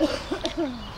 Mm-hmm.